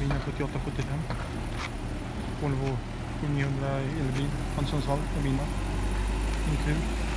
bilen 7875. Volvo 900 elbil från Sundsvall. Jag vinner. Min tur.